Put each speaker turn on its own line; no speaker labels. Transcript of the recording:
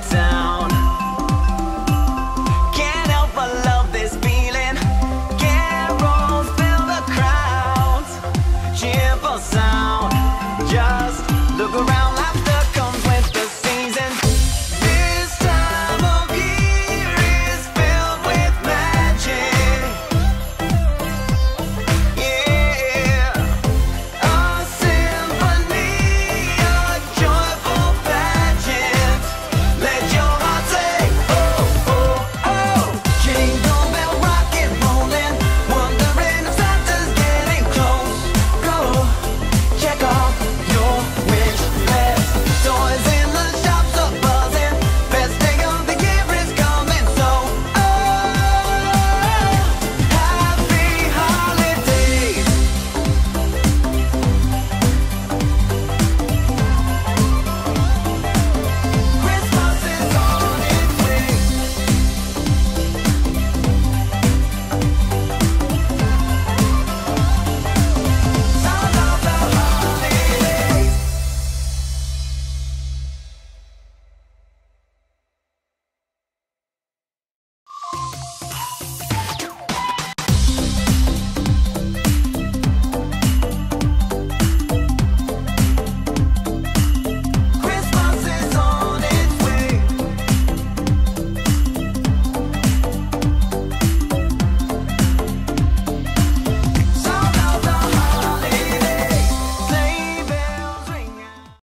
time. noise